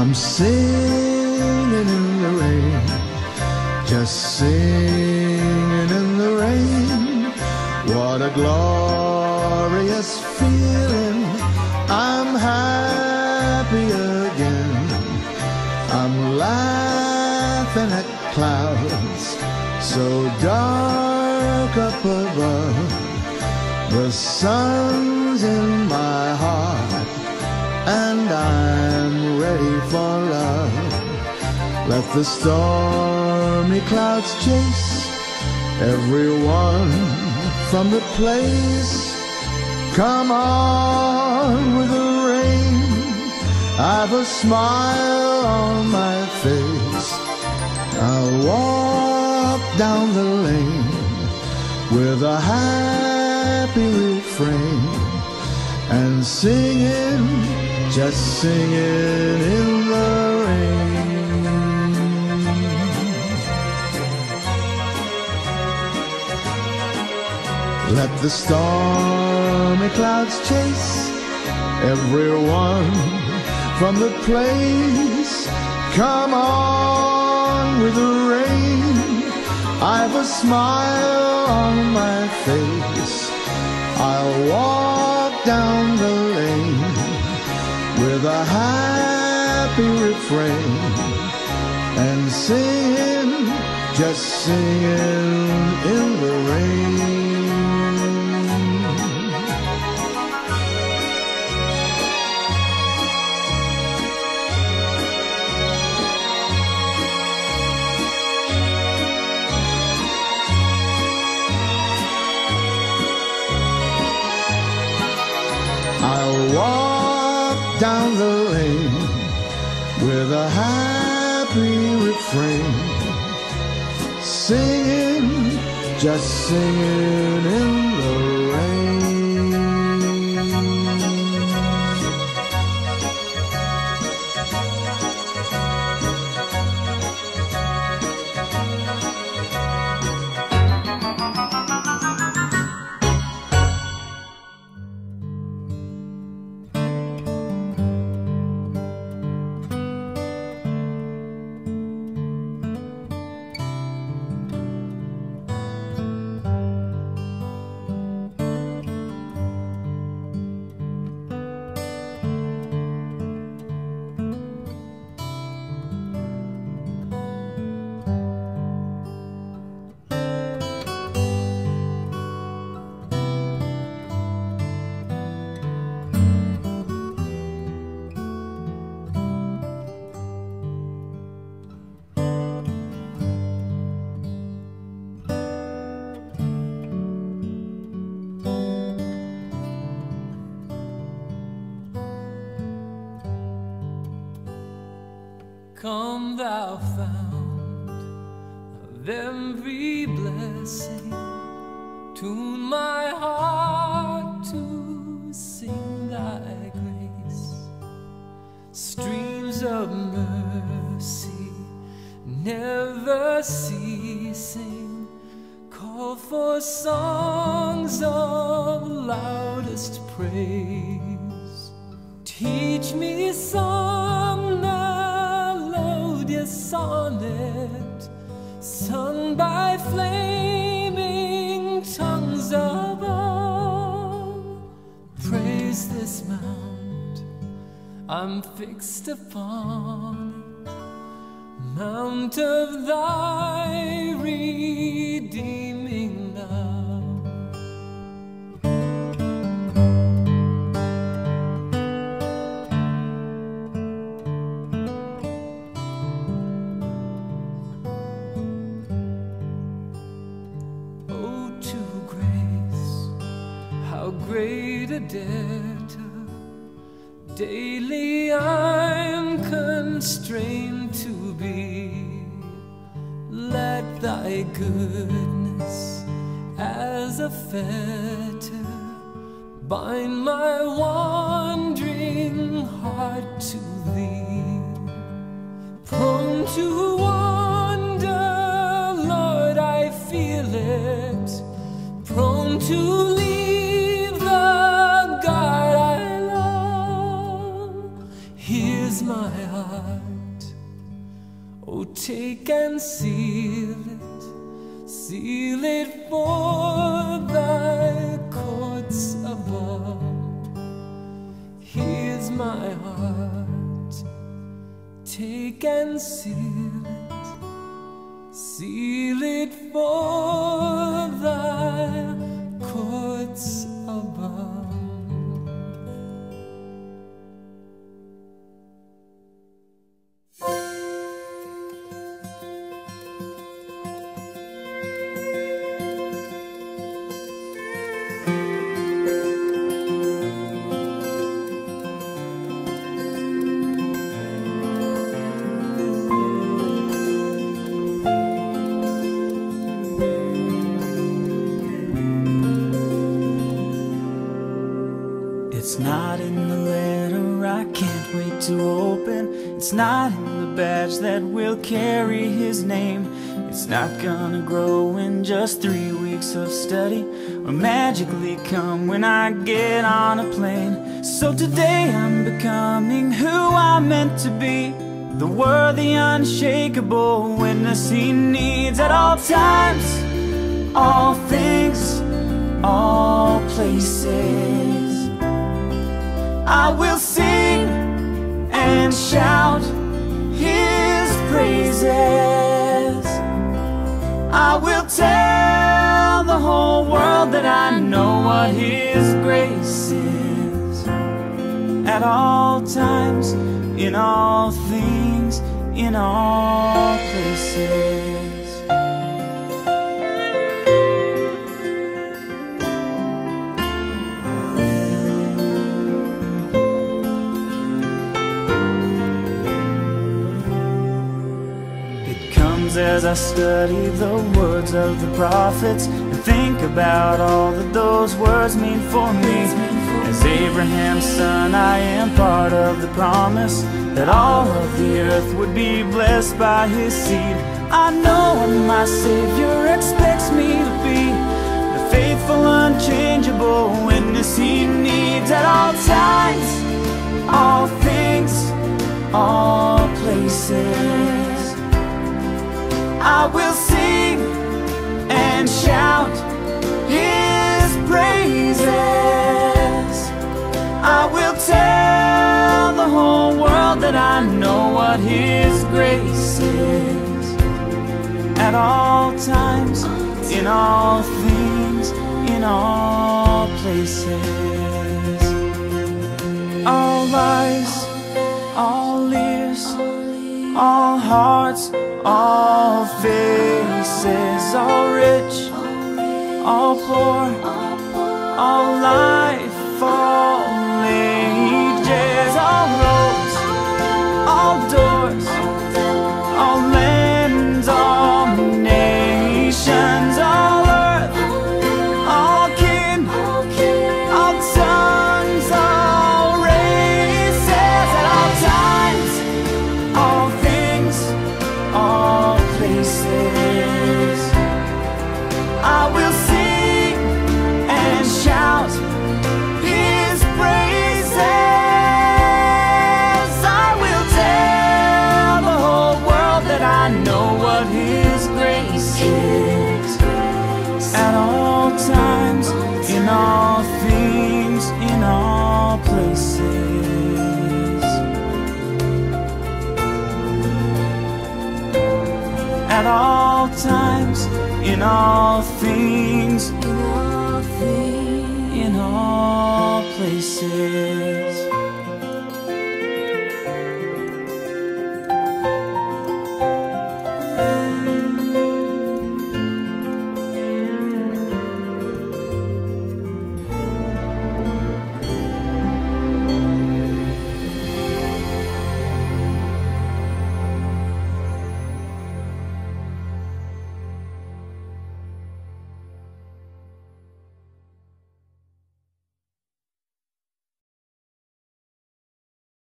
I'm singing in the rain, just singing in the rain. What a glorious feeling! I'm happy again. I'm laughing at clouds so dark up above. The sun's in Let the stormy clouds chase everyone from the place. Come on with the rain. I've a smile on my face. I'll walk down the lane with a happy refrain and singing, just singing in the Let the stormy clouds chase everyone from the place. Come on with the rain. I've a smile on my face. I'll walk down the lane with a happy refrain and sing, just singing in the rain. With a happy refrain, singing, just singing in the rain. Come, thou fount of every blessing, tune my heart to sing thy grace. Streams of mercy never ceasing, call for songs of loudest praise. Teach me melodious sonnet sung by flaming tongues above. Praise this mount I'm fixed upon mount of thy redeeming debtor daily I'm constrained to be. Let thy goodness as a fetter bind my wandering heart to thee. Prone to wander, Lord, I feel it. Prone to take and seal it, seal it for thy courts above. Here's my heart, take and seal it, seal it for not in the badge that will carry his name. It's not gonna grow in just three weeks of study or magically come when I get on a plane. So today I'm becoming who I'm meant to be. The worthy, unshakable witness he needs at all times, all things, all places. I will sing and shout his praises. I will tell the whole world that I know what his grace is. At all times, in all things, in all places. As I study the words of the prophets and think about all that those words mean for me. As Abraham's son, I am part of the promise that all of the earth would be blessed by his seed. I know what my Savior expects me to be the faithful, unchangeable witness he needs at all times, all things, all places. I will sing and shout his praises. I will tell the whole world that I know what his grace is. At all times, in all things, in all places. All eyes, all ears, all hearts, all faces, all rich, all poor, all life, all what His grace is. At all times, in all things, in all places. at all times, in all things, in all places.